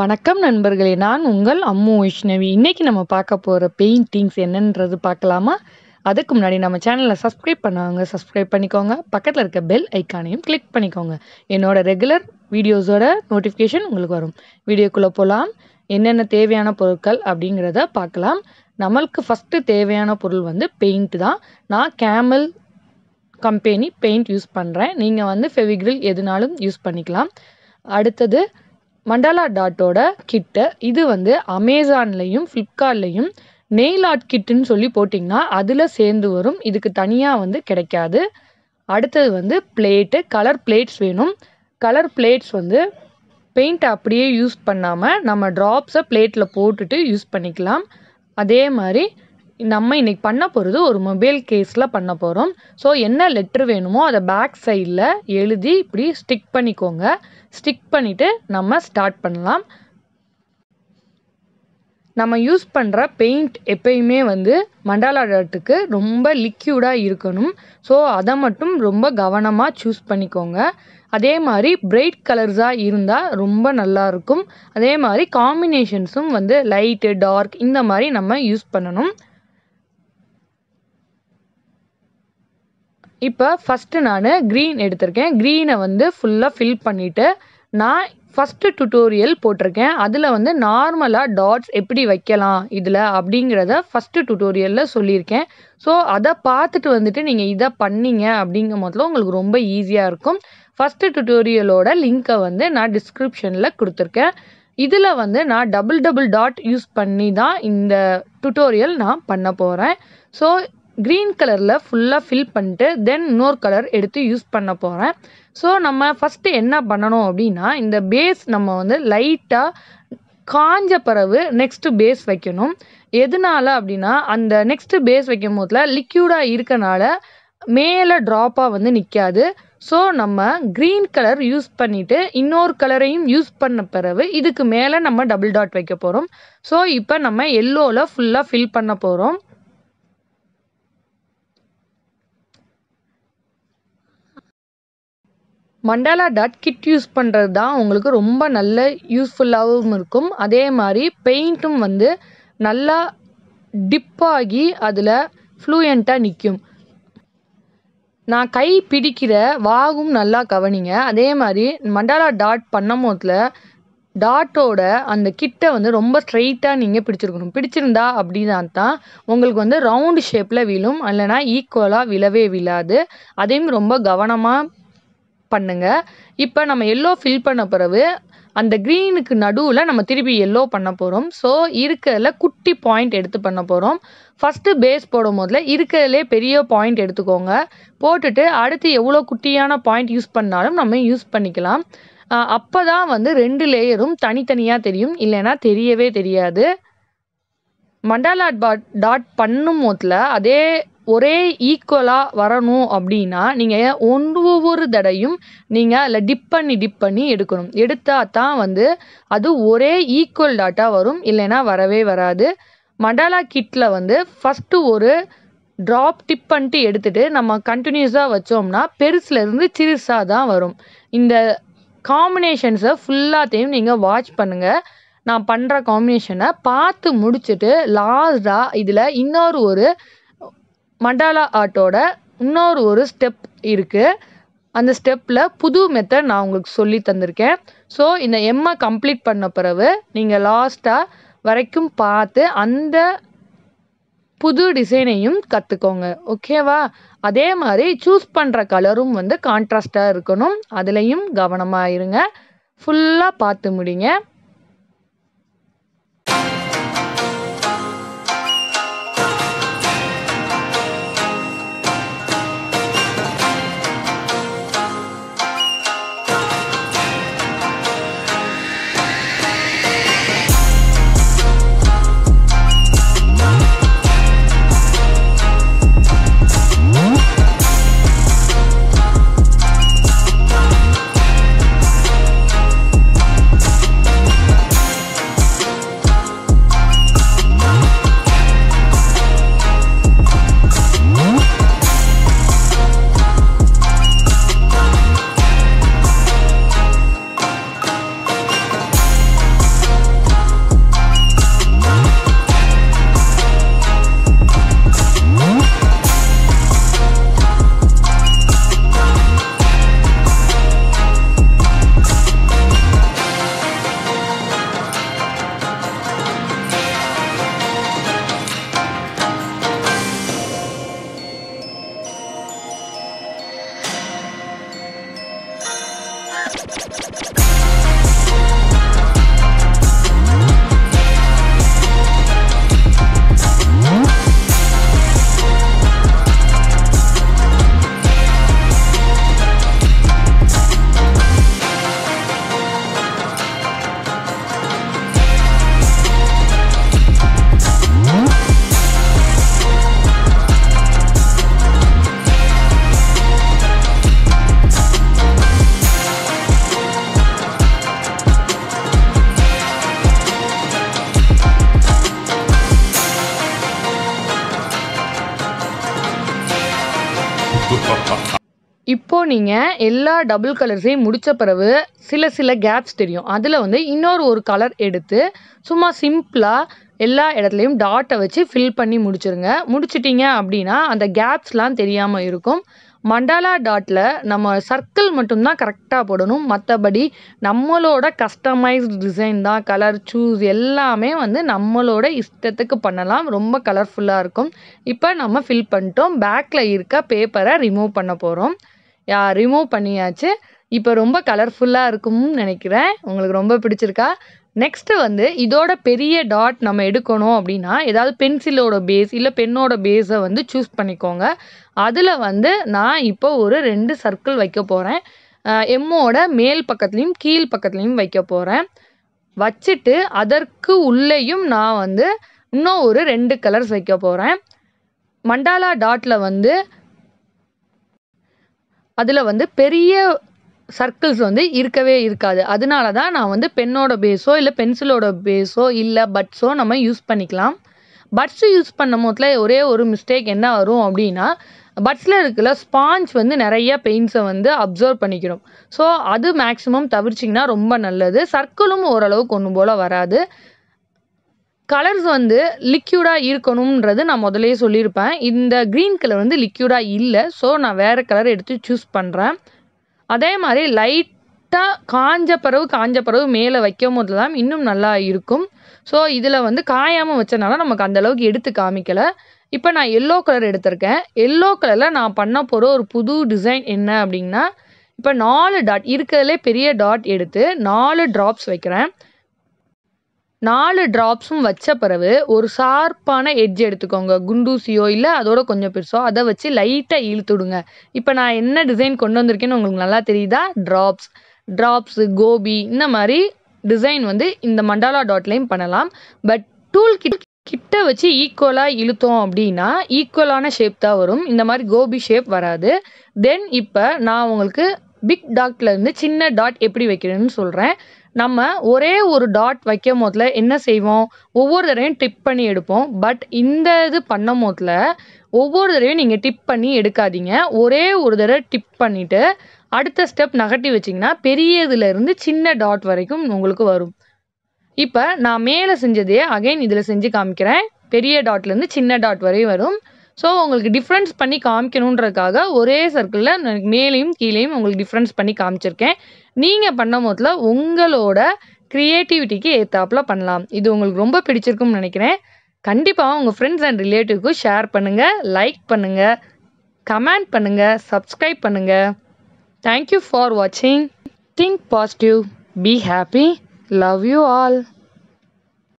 வணக்கம் நண்பர்களே நான் உங்கள் அம்மு வைஷ்ணவி. இன்றைக்கி நம்ம பார்க்க போகிற பெயிண்டிங்ஸ் என்னன்றது பார்க்கலாமா? அதுக்கு முன்னாடி நம்ம சேனலில் சப்ஸ்கிரைப் பண்ணவங்க சப்ஸ்கிரைப் பண்ணிக்கோங்க. பக்கத்தில் இருக்க பெல் ஐக்கானையும் கிளிக் பண்ணிக்கோங்க. என்னோட ரெகுலர் வீடியோஸோட நோட்டிஃபிகேஷன் உங்களுக்கு வரும். வீடியோக்குள்ளே போகலாம் என்னென்ன தேவையான பொருட்கள் அப்படிங்கிறத பார்க்கலாம். நம்மளுக்கு ஃபஸ்ட்டு தேவையான பொருள் வந்து பெயிண்ட் தான். நான் கேமல் கம்பெனி பெயிண்ட் யூஸ் பண்ணுறேன் நீங்கள் வந்து ஃபெவிக்ரில் எதுனாலும் யூஸ் பண்ணிக்கலாம். அடுத்தது மண்டாலா டாட்டோட கிட்ட இது வந்து அமேசான்லேயும் ஃப்ளிப்கார்ட்லேயும் நெயில் ஆர்ட் கிட்டுன்னு சொல்லி போட்டிங்கன்னா அதில் சேர்ந்து வரும். இதுக்கு தனியாக வந்து கிடைக்காது. அடுத்தது வந்து பிளேட்டு கலர் பிளேட்ஸ் வேணும். கலர் பிளேட்ஸ் வந்து பெயிண்ட் அப்படியே யூஸ் பண்ணாமல் நம்ம ட்ராப்ஸை பிளேட்டில் போட்டுட்டு யூஸ் பண்ணிக்கலாம். அதே மாதிரி நம்ம இன்றைக்கி பண்ண போகிறது ஒரு மொபைல் கேஸில் பண்ண போகிறோம் ஸோ என்ன லெட்ரு வேணுமோ அதை பேக் சைடில் எழுதி இப்படி ஸ்டிக் பண்ணிக்கோங்க. ஸ்டிக் பண்ணிவிட்டு நம்ம ஸ்டார்ட் பண்ணலாம். நம்ம யூஸ் பண்ணுற பெயிண்ட் எப்பயுமே வந்து மண்டாலா டாட்டுக்கு ரொம்ப லிக்யூடாக இருக்கணும். ஸோ அதை மட்டும் ரொம்ப கவனமாக சூஸ் பண்ணிக்கோங்க. அதே மாதிரி பிரைட் கலர்ஸாக இருந்தால் ரொம்ப நல்லா இருக்கும். அதே மாதிரி காம்பினேஷன்ஸும் வந்து லைட்டு டார்க் இந்த மாதிரி நம்ம யூஸ் பண்ணணும். இப்போ ஃபஸ்ட்டு நான் க்ரீன் எடுத்திருக்கேன். க்ரீனை வந்து ஃபுல்லாக ஃபில் பண்ணிவிட்டு நான் ஃபஸ்ட்டு டுட்டோரியல் போட்டிருக்கேன். அதில் வந்து நார்மலாக டாட்ஸ் எப்படி வைக்கலாம் இதில் அப்படிங்கிறத ஃபஸ்ட்டு டுட்டோரியலில் சொல்லியிருக்கேன். ஸோ அதை பார்த்துட்டு வந்துட்டு நீங்கள் இதை பண்ணீங்க அப்படிங்கும் போதில் உங்களுக்கு ரொம்ப ஈஸியாக இருக்கும். ஃபஸ்ட்டு டுட்டோரியலோட லிங்க்கை வந்து நான் டிஸ்கிரிப்ஷனில் கொடுத்துருக்கேன். இதில் வந்து நான் டபுள் டபுள் டாட் யூஸ் பண்ணி தான் இந்த டுட்டோரியல் நான் பண்ண போகிறேன் ஸோ க்ரீன் கலரில் ஃபுல்லாக ஃபில் பண்ணிட்டு தென் இன்னொரு கலர் எடுத்து யூஸ் பண்ண போகிறேன் ஸோ நம்ம ஃபஸ்ட்டு என்ன பண்ணணும் அப்படின்னா இந்த பேஸ் நம்ம வந்து லைட்டாக காஞ்ச பிறகு நெக்ஸ்ட்டு பேஸ் வைக்கணும். எதனால அப்படின்னா அந்த நெக்ஸ்ட்டு பேஸ் வைக்கும் போதில் லிக்யூடாக இருக்கனால மேலே ட்ராப்பாக வந்து நிற்காது ஸோ நம்ம க்ரீன் கலர் யூஸ் பண்ணிவிட்டு இன்னொரு கலரையும் யூஸ் பண்ண பிறகு இதுக்கு மேலே நம்ம டபுள் டாட் வைக்க போகிறோம் ஸோ இப்போ நம்ம எல்லோவில் ஃபுல்லாக ஃபில் பண்ண போகிறோம் மண்டாலா டாட் கிட் யூஸ் பண்ணுறது தான் உங்களுக்கு ரொம்ப நல்ல யூஸ்ஃபுல்லாகவும் இருக்கும். அதே மாதிரி பெயிண்ட்டும் வந்து நல்லா டிப்பாகி அதில் ஃப்ளூயண்ட்டாக நிற்கும் நான் கை பிடிக்கிற வாகும் நல்லா கவனிங்க. அதே மாதிரி மண்டாலா டாட் பண்ணும் போதில் டாட்டோட அந்த கிட்டை வந்து ரொம்ப ஸ்ட்ரைட்டாக நீங்கள் பிடிச்சிருக்கணும். பிடிச்சிருந்தா அப்படின்னா தான் உங்களுக்கு வந்து ரவுண்டு ஷேப்பில் விழும். இல்லைனா ஈக்குவலாக விழவே விழாது. அதையும் ரொம்ப கவனமாக பண்ணுங்கள் இப்போ நம்ம எல்லோ ஃபில் பண்ண பிறகு அந்த க்ரீனுக்கு நடுவில் நம்ம திருப்பி எல்லோ பண்ண போகிறோம் ஸோ இருக்கிறதுல குட்டி பாயிண்ட் எடுத்து பண்ண போகிறோம் ஃபஸ்ட்டு பேஸ் போடும் போதில் இருக்கிறதுலே பெரிய பாயிண்ட் எடுத்துக்கோங்க. போட்டுட்டு அடுத்து எவ்வளோ குட்டியான பாயிண்ட் யூஸ் பண்ணாலும் நம்ம யூஸ் பண்ணிக்கலாம். அப்போ தான் வந்து ரெண்டு லேயரும் தனித்தனியாக தெரியும். இல்லைன்னா தெரியவே தெரியாது. மண்டாலா டாட் டாட் பண்ணும் போதில் அதே ஒரே ஈக்குவலாக வரணும் அப்படின்னா நீங்கள் ஒவ்வொரு தடையும் நீங்கள் அதில் டிப் பண்ணி டிப் பண்ணி எடுக்கணும். எடுத்தால் தான் வந்து அது ஒரே ஈக்குவல் டாட்டாக வரும். இல்லைன்னா வரவே வராது. மண்டாலா கிட்டில் வந்து ஃபஸ்ட்டு ஒரு ட்ராப் டிப் பண்ணிட்டு எடுத்துகிட்டு நம்ம கண்டினியூஸாக வச்சோம்னா பெருசுலேருந்து சிறுசாக தான் வரும். இந்த காம்பினேஷன்ஸை ஃபுல்லாத்தையும் நீங்கள் வாட்ச் பண்ணுங்கள் நான் பண்ணுற காம்பினேஷனை பார்த்து முடிச்சுட்டு லாஸ்டாக இதில் இன்னொரு ஒரு மண்டாலா ஆர்ட்டோட இன்னொரு ஒரு ஸ்டெப் இருக்குது அந்த ஸ்டெப்பில் புது மெத்தட் நான் உங்களுக்கு சொல்லி தந்திருக்கேன். ஸோ இந்த எம்மை கம்ப்ளீட் பண்ண பிறகு நீங்கள் லாஸ்ட்டாக வரைக்கும் பார்த்து அந்த புது டிசைனையும் கற்றுக்கோங்க ஓகேவா அதே மாதிரி சூஸ் பண்ணுற கலரும் வந்து கான்ட்ராஸ்டாக இருக்கணும். அதுலேயும் கவனமாக இருங்க. ஃபுல்லாக பார்த்து முடிங்க. இப்போ நீங்கள் எல்லா டபுள் கலர்ஸையும் முடித்த பிறகு சில சில கேப்ஸ் தெரியும். அதில் வந்து இன்னொரு ஒரு கலர் எடுத்து சும்மா சிம்பிளாக எல்லா இடத்துலையும் டாட்டை வச்சு ஃபில் பண்ணி முடிச்சிருங்க. முடிச்சிட்டிங்க அப்படின்னா அந்த கேப்ஸ்லாம் தெரியாமல் இருக்கும். மண்டாலா டாட்டில் நம்ம சர்க்கிள் மட்டும்தான் கரெக்டாக போடணும். மற்றபடி நம்மளோட கஸ்டமைஸ்ட் டிசைன் தான் கலர் சூஸ் எல்லாமே வந்து நம்மளோட இஷ்டத்துக்கு பண்ணலாம். ரொம்ப கலர்ஃபுல்லாக இருக்கும். இப்போ நம்ம ஃபில் பண்ணிட்டோம். பேக்கில் இருக்க பேப்பரை ரிமூவ் பண்ண போகிறோம் யா ரிமூவ் பண்ணியாச்சு. இப்போ ரொம்ப கலர்ஃபுல்லாக இருக்கும்னு நினைக்கிறேன். உங்களுக்கு ரொம்ப பிடிச்சிருக்கா? நெக்ஸ்ட்டு வந்து இதோட பெரிய டாட் நம்ம எடுக்கணும் அப்படின்னா ஏதாவது பென்சிலோட பேஸ் இல்லை பென்னோட பேஸை வந்து சூஸ் பண்ணிக்கோங்க. அதில் வந்து நான் இப்போ ஒரு ரெண்டு சர்க்கிள் வைக்க போகிறேன் எம்மோட மேல் பக்கத்துலேயும் கீழ் பக்கத்துலேயும் வைக்க போகிறேன் வச்சுட்டு அதற்கு உள்ளேயும் நான் வந்து இன்னும் ஒரு ரெண்டு கலர்ஸ் வைக்க போகிறேன் மண்டாலா டாட்டில் வந்து அதில் வந்து பெரிய சர்க்கிள்ஸ் வந்து இருக்கவே இருக்காது. அதனால தான் நான் வந்து பென்னோட பேஸோ இல்லை பென்சிலோட பேஸோ இல்லை பட்ஸோ நம்ம யூஸ் பண்ணிக்கலாம். பட்ஸு யூஸ் பண்ணும் போதுல ஒரே ஒரு மிஸ்டேக் என்ன வரும் அப்படின்னா பட்ஸில் இருக்கிற ஸ்பாஞ்ச் வந்து நிறைய பெயிண்ட்ஸை வந்து அப்சர்வ் பண்ணிக்கிறோம் ஸோ அது மேக்ஸிமம் தவிர்ச்சிங்கன்னா ரொம்ப நல்லது. சர்க்கிளும் ஓரளவுக்கு ஒன்று போல் வராது. கலர்ஸ் வந்து லிக்யூடாக இருக்கணுன்றது நான் முதலே சொல்லியிருப்பேன். இந்த க்ரீன் கலர் வந்து லிக்யூடாக இல்லை. ஸோ நான் வேறு கலர் எடுத்து சூஸ் பண்ணுறேன் அதே மாதிரி லைட்டாக காஞ்ச பிறகு காஞ்ச பிறகு மேலே வைக்கும் போது தான் இன்னும் நல்லா இருக்கும். ஸோ இதில் வந்து காயாமல் வச்சனால நமக்கு அந்த அளவுக்கு எடுத்து காமிக்கலை. இப்போ நான் எல்லோ கலர் எடுத்திருக்கேன். எல்லோ கலரில் நான் பண்ண போகிற ஒரு புது டிசைன் என்ன அப்படின்னா இப்போ நாலு டாட் இருக்கிறதுலே பெரிய டாட் எடுத்து நாலு ட்ராப்ஸ் வைக்கிறேன். நாலு ட்ராப்ஸும் வச்ச பிறகு ஒரு ஷார்ப்பான எட்ஜ் எடுத்துக்கோங்க. குண்டூசியோ இல்லை அதோட கொஞ்சம் பெருசோ அதை வச்சு லைட்டாக இழுத்துடுங்க இப்போ நான் என்ன டிசைன் கொண்டு வந்திருக்கேன்னு உங்களுக்கு நல்லா தெரியுதா? ட்ராப்ஸ் ட்ராப்ஸு கோபி இந்த மாதிரி டிசைன் வந்து இந்த மண்டாலா டாட்லேயும் பண்ணலாம். பட் டூல் கிட் கிட்ட வச்சு ஈக்குவலாக இழுத்தோம் அப்படின்னா ஈக்குவலான ஷேப் தான் வரும். இந்த மாதிரி கோபி ஷேப் வராது. தென் இப்போ நான் உங்களுக்கு பிக் டாட்லேருந்து சின்ன டாட் எப்படி வைக்கிறேன்னு சொல்கிறேன் நம்ம ஒரே ஒரு டாட் வைக்கும் போதில் என்ன செய்வோம்? ஒவ்வொரு தடவையும் டிப் பண்ணி எடுப்போம். பட் இந்த இது பண்ணும் போதில் ஒவ்வொரு தடவையும் நீங்கள் டிப் பண்ணி எடுக்காதீங்க. ஒரே ஒரு தடவை டிப் பண்ணிவிட்டு அடுத்த ஸ்டெப் நகட்டி வச்சிங்கன்னா பெரியதுலேருந்து சின்ன டாட் வரைக்கும் உங்களுக்கு வரும். இப்போ நான் மேலே செஞ்சதே அகைன் இதில் செஞ்சு காமிக்கிறேன். பெரிய டாட்லேருந்து சின்ன டாட் வரையும் வரும். ஸோ உங்களுக்கு டிஃப்ரென்ஸ் பண்ணி காமிக்கணுன்றதுக்காக ஒரே சர்க்கிளில் மேலேயும் கீழேயும் உங்களுக்கு டிஃப்ரென்ஸ் பண்ணி காமிச்சிருக்கேன். நீங்கள் பண்ணும் போதில் உங்களோட க்ரியேட்டிவிட்டிக்கு ஏற்றாப்புல பண்ணலாம். இது உங்களுக்கு ரொம்ப பிடிச்சிருக்கும்னு நினைக்கிறேன். கண்டிப்பாக உங்கள் ஃப்ரெண்ட்ஸ் அண்ட் ரிலேட்டிவ்க்கு ஷேர் பண்ணுங்கள் லைக் பண்ணுங்கள் கமெண்ட் பண்ணுங்கள் சப்ஸ்கிரைப் பண்ணுங்கள் தேங்க்யூ ஃபார் வாட்சிங் think positive be happy love you all